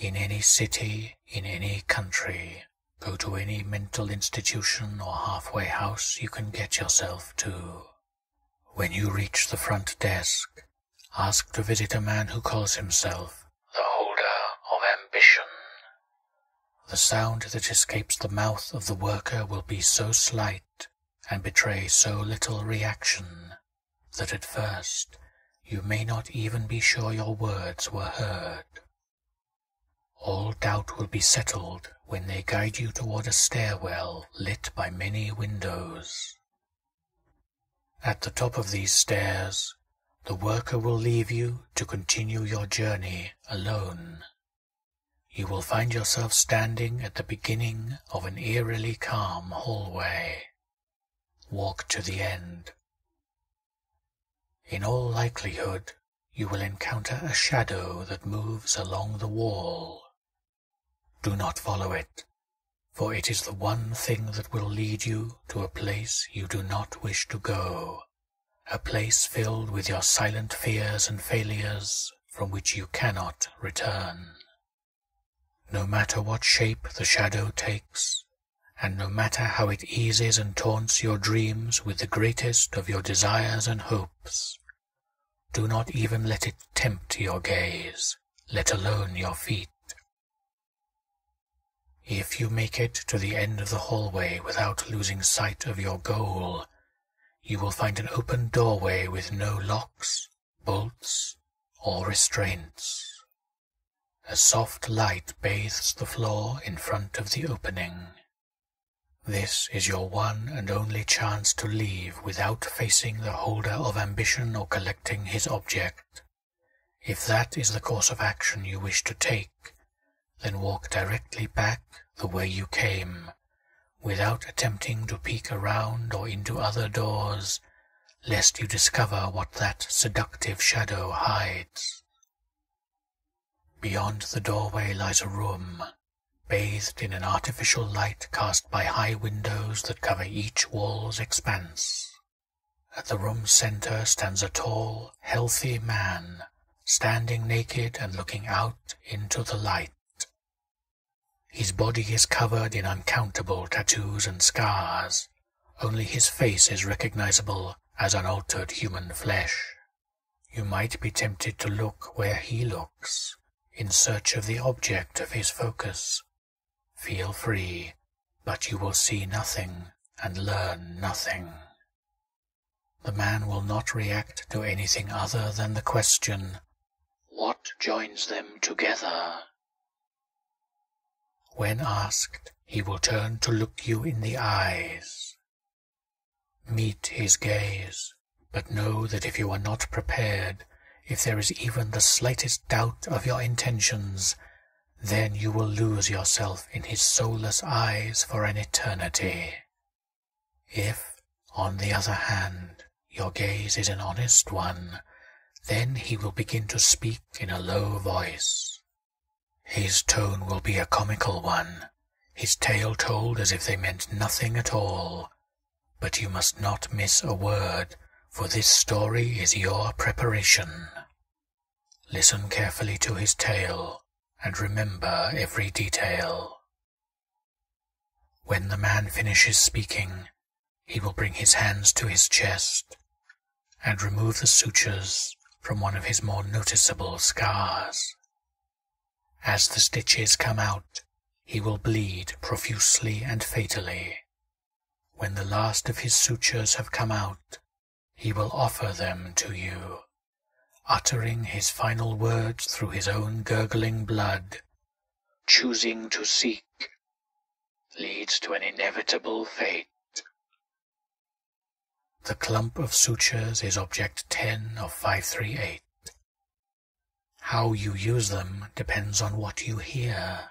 In any city, in any country, go to any mental institution or halfway house you can get yourself to. When you reach the front desk, ask to visit a man who calls himself the holder of ambition. The sound that escapes the mouth of the worker will be so slight and betray so little reaction that at first you may not even be sure your words were heard. All doubt will be settled when they guide you toward a stairwell lit by many windows. At the top of these stairs, the worker will leave you to continue your journey alone. You will find yourself standing at the beginning of an eerily calm hallway. Walk to the end. In all likelihood, you will encounter a shadow that moves along the wall. Do not follow it, for it is the one thing that will lead you to a place you do not wish to go, a place filled with your silent fears and failures from which you cannot return. No matter what shape the shadow takes, and no matter how it eases and taunts your dreams with the greatest of your desires and hopes, do not even let it tempt your gaze, let alone your feet. If you make it to the end of the hallway without losing sight of your goal, you will find an open doorway with no locks, bolts, or restraints. A soft light bathes the floor in front of the opening. This is your one and only chance to leave without facing the holder of ambition or collecting his object. If that is the course of action you wish to take, then walk directly back the way you came, without attempting to peek around or into other doors, lest you discover what that seductive shadow hides. Beyond the doorway lies a room, bathed in an artificial light cast by high windows that cover each wall's expanse. At the room's center stands a tall, healthy man, standing naked and looking out into the light. His body is covered in uncountable tattoos and scars. Only his face is recognizable as unaltered human flesh. You might be tempted to look where he looks, in search of the object of his focus. Feel free, but you will see nothing and learn nothing. The man will not react to anything other than the question, What joins them together? When asked, he will turn to look you in the eyes. Meet his gaze, but know that if you are not prepared, if there is even the slightest doubt of your intentions, then you will lose yourself in his soulless eyes for an eternity. If, on the other hand, your gaze is an honest one, then he will begin to speak in a low voice. His tone will be a comical one, his tale told as if they meant nothing at all. But you must not miss a word, for this story is your preparation. Listen carefully to his tale, and remember every detail. When the man finishes speaking, he will bring his hands to his chest and remove the sutures from one of his more noticeable scars. As the stitches come out, he will bleed profusely and fatally. When the last of his sutures have come out, he will offer them to you, uttering his final words through his own gurgling blood. Choosing to seek leads to an inevitable fate. The clump of sutures is object 10 of 538. How you use them depends on what you hear.